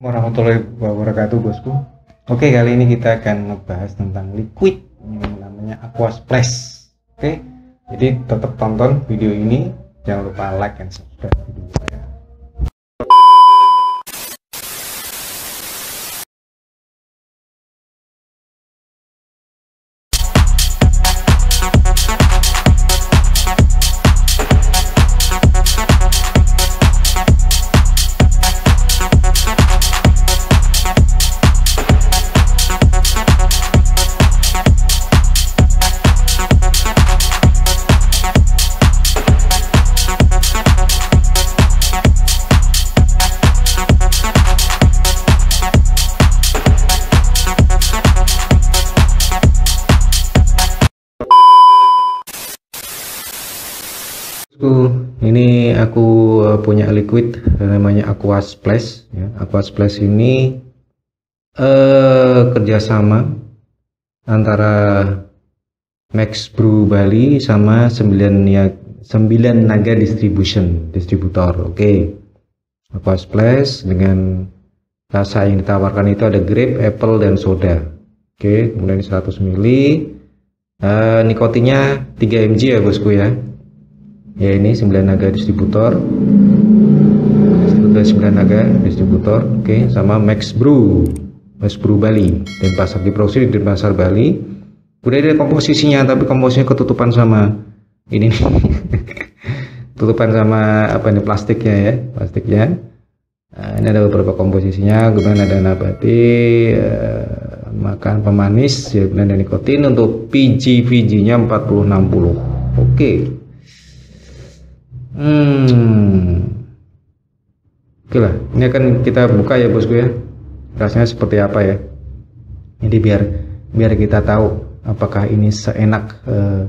warahmatullahi wabarakatuh bosku. Oke kali ini kita akan ngebahas tentang liquid yang namanya aqua splash oke jadi tetap tonton video ini. Jangan lupa like and subscribe video saya punya liquid namanya Aqua Splash ya. Aqua Splash ini uh, kerjasama antara Max Brew Bali sama 9 ya 9 Naga Distribution distributor. Oke. Okay. Aqua Splash dengan rasa yang ditawarkan itu ada grape, apple dan soda. Oke, okay. kemudian 100 ml. Uh, nikotinnya 3 mg ya bosku ya ya ini 9 naga distributor. Distributor 9 naga distributor oke okay, sama Max Brew. Max Brew Bali. Dan pasar diproduksi di pasar Bali. Udah ada komposisinya tapi komposisinya ketutupan sama ini nih. Tutupan sama apa ini plastiknya ya plastiknya. Nah, ini ada beberapa komposisinya kemudian ada nabati uh, makan pemanis ya ada nikotin untuk PG VG nya 4060 oke. okay. Hmm. Oke lah, ini akan kita buka ya bosku ya. Rasanya seperti apa ya? Jadi biar biar kita tahu apakah ini seenak uh,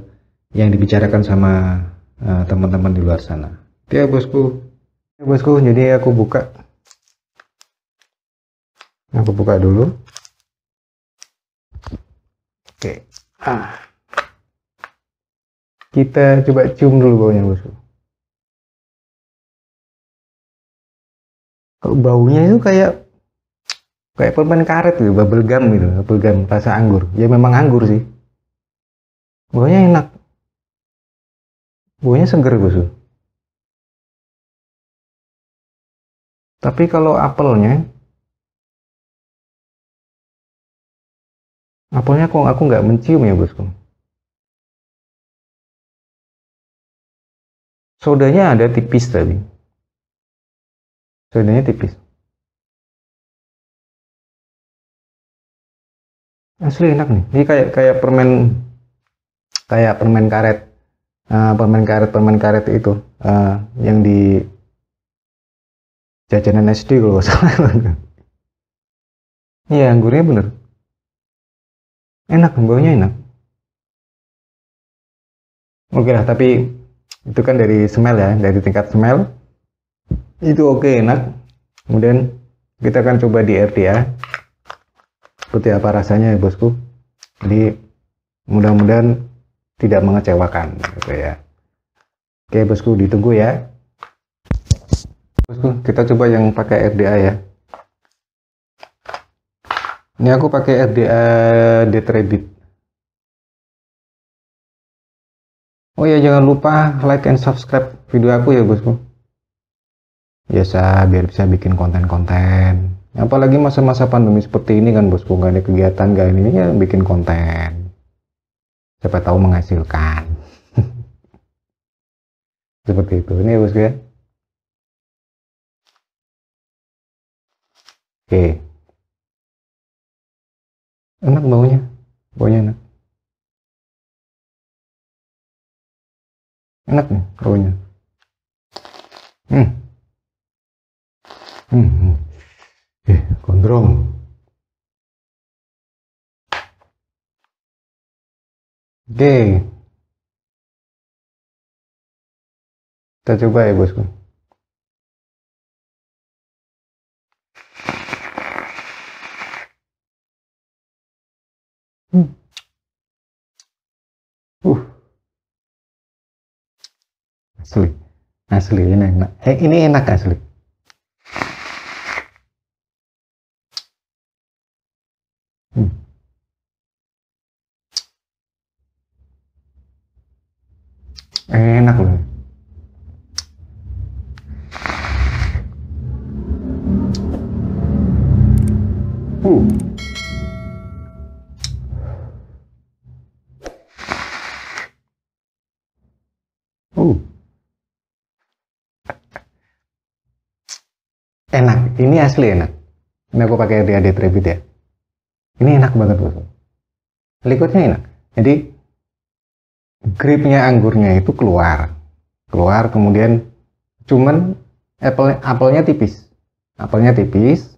yang dibicarakan sama uh, teman-teman di luar sana. Ya bosku. Ya bosku, jadi aku buka. Aku buka dulu. Oke. Ah. Kita coba cium dulu baunya bosku. Kalau baunya itu kayak kayak permen karet gitu, bubble gum gitu, bubble gum rasa anggur. Ya memang anggur sih. Baunya enak. Baunya seger bos. Tapi kalau apelnya, apelnya kok aku nggak mencium ya bosku. Sodanya ada tipis tadi sodanya tipis. Asli enak nih. Ini kayak kayak permen kayak permen karet. Uh, permen karet permen karet itu uh, yang di jajanan SD kalau nggak salah. Iya anggurnya bener. Enak baunya enak. Oke lah tapi itu kan dari smell ya dari tingkat smell itu oke okay, enak. Kemudian kita akan coba di RTA seperti apa rasanya ya bosku? Jadi mudah-mudahan tidak mengecewakan gitu ya. Oke bosku ditunggu ya. Bosku kita coba yang pakai RDA ya. Ini aku pakai RDA Detrebit oh ya jangan lupa like and subscribe video aku ya bosku biasa biar bisa bikin konten-konten. Apalagi masa-masa pandemi seperti ini kan bosku nggak ada kegiatan gak ini ya bikin konten. Siapa tahu menghasilkan. Seperti itu. Ini ya bosku ya. Oke. Enak baunya. Baunya enak. Enak nih baunya. Hmm Hmm. Eh, gondrong. Oke. Kita coba ya, bosku. Hmm. Uh. Asli. Asli ini enak. Eh, ini enak asli. Uh. Enak, ini asli enak. Ini aku pakai Riade Tribute ya. Ini enak banget bosku. Liquidnya enak. Jadi gripnya anggurnya itu keluar, keluar kemudian cuman apple apelnya tipis, apelnya tipis.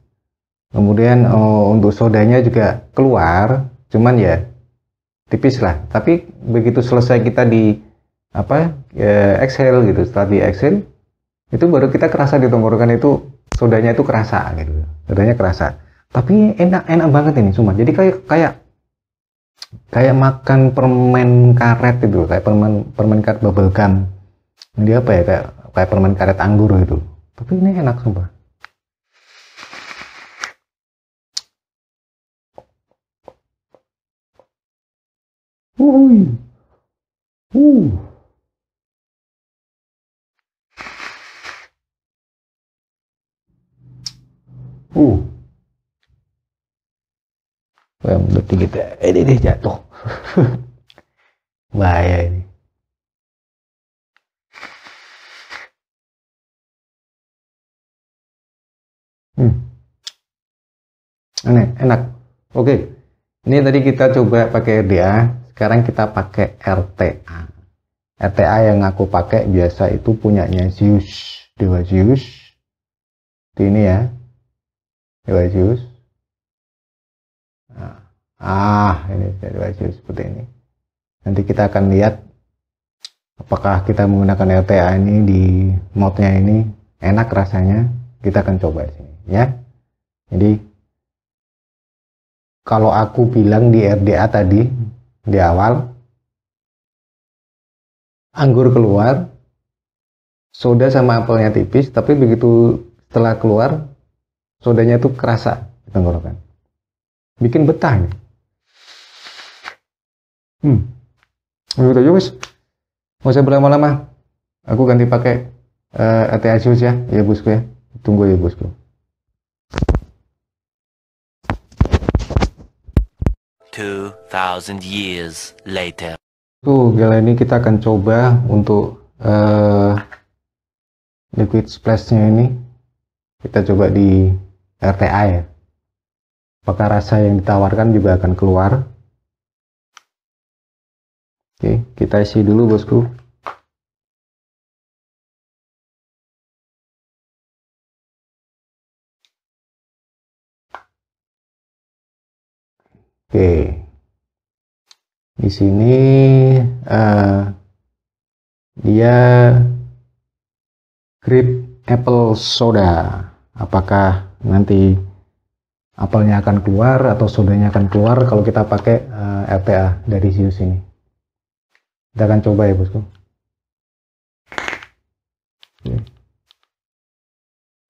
Kemudian oh, untuk sodanya juga keluar, cuman ya tipis lah. Tapi begitu selesai kita di apa ya, exhale gitu, setelah di exhale itu baru kita kerasa di tenggorokan itu sodanya itu kerasa gitu, sodanya kerasa. Tapi enak enak banget ini cuma. Jadi kayak kayak kayak makan permen karet itu kayak permen permen karet bubble gum dia apa ya kayak kayak permen karet anggur gitu tapi ini enak sumpah Uh. Uh. Uh. Wah, berarti kita ini deh jatuh. Bahaya ini. Hmm. Aneh, enak. Oke. Ini tadi kita coba pakai RDA, sekarang kita pakai RTA. RTA yang aku pakai biasa itu punyanya Zeus, Dewa Zeus. Ini ya. Dewa Zeus Nah, ah, ini dari baju seperti ini. Nanti kita akan lihat apakah kita menggunakan LTA ini di modnya ini enak rasanya. Kita akan coba di sini ya. Jadi kalau aku bilang di RDA tadi di awal anggur keluar soda sama apelnya tipis tapi begitu setelah keluar sodanya itu kerasa di tenggorokan bikin betah nih. Hmm. Udah ya wis. Mau saya berlama-lama. Aku ganti pakai uh, eh, AT Asus ya, ya bosku ya. Tunggu ya bosku. Two thousand years later. Tuh, kali ini kita akan coba untuk uh, liquid splashnya ini. Kita coba di RTA ya apakah rasa yang ditawarkan juga akan keluar? Oke kita isi dulu bosku. Oke. Di sini uh, dia grip apple soda. Apakah nanti apelnya akan keluar atau sodanya akan keluar kalau kita pakai uh, eh, RTA dari Zeus ini. Kita akan coba ya bosku.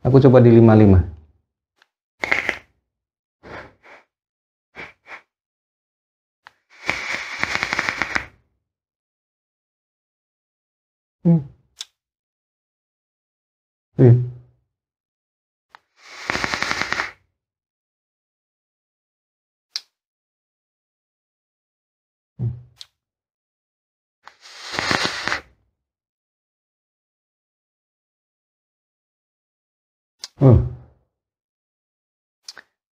Aku coba di 55. Hmm. Hmm. Hmm.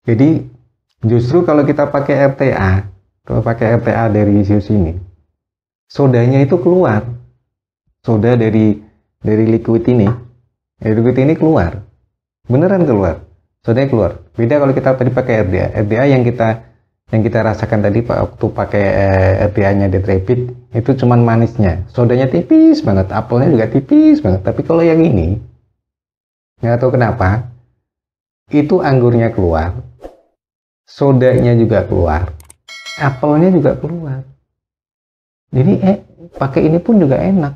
Jadi justru kalau kita pakai RTA, kalau pakai RTA dari Zeus ini, sodanya itu keluar. Soda dari dari liquid ini, dari liquid ini keluar. Beneran keluar. Sodanya keluar. Beda kalau kita tadi pakai RDA. RDA yang kita yang kita rasakan tadi waktu pakai eh, RDA-nya Detrepid itu cuman manisnya. Sodanya tipis banget, apelnya juga tipis banget. Tapi kalau yang ini nggak tahu kenapa itu anggurnya keluar sodanya juga keluar apelnya juga keluar. Jadi eh pakai ini pun juga enak.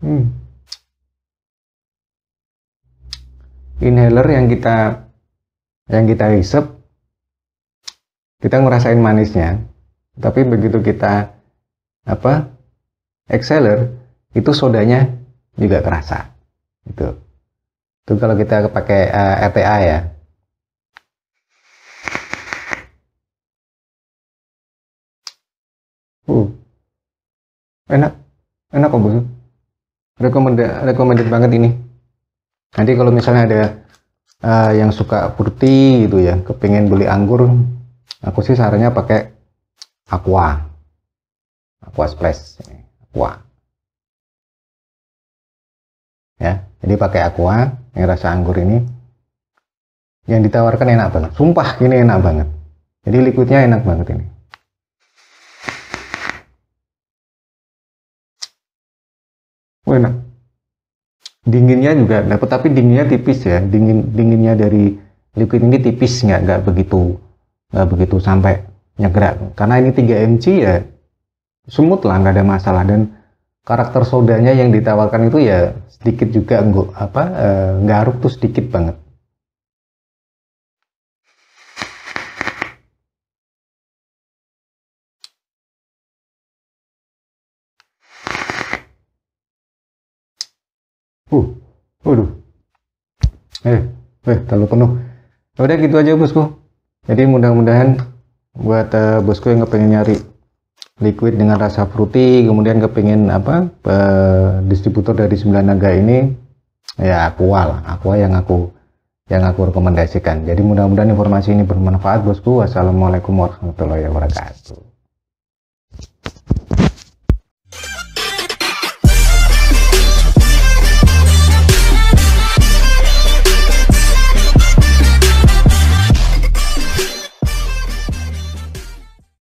Hmm. inhaler yang kita yang kita hisap kita ngerasain manisnya. Tapi begitu kita apa exceller itu sodanya juga kerasa. Itu. Itu kalau kita pakai uh, RTA ya. Uh. Enak. Enak kok bos recommended recommended banget ini. Nanti kalau misalnya ada uh, yang suka fruity gitu ya kepingin beli anggur aku sih sarannya pakai aqua. Aqua splash aqua ya jadi pakai aqua yang rasa anggur ini. Yang ditawarkan enak banget. Sumpah ini enak banget. Jadi liquidnya enak banget ini. Oh, enak. Dinginnya juga dapat tapi dinginnya tipis ya. Dingin dinginnya dari liquid ini tipis nggak nggak begitu nggak begitu sampai nyegrak. Karena ini 3 mc ya semut lah nggak ada masalah. Dan karakter sodanya yang ditawarkan itu ya sedikit juga enggak apa eh, garuk tuh sedikit banget Uh, waduh. Eh, eh, terlalu penuh. Ya udah gitu aja bosku. Jadi mudah-mudahan buat uh, bosku yang kepengen nyari liquid dengan rasa fruity, kemudian kepengen apa distributor dari 9 naga ini, ya aqua lah, aqua yang aku yang aku rekomendasikan. Jadi mudah-mudahan informasi ini bermanfaat bosku. Wassalamualaikum warahmatullahi wabarakatuh.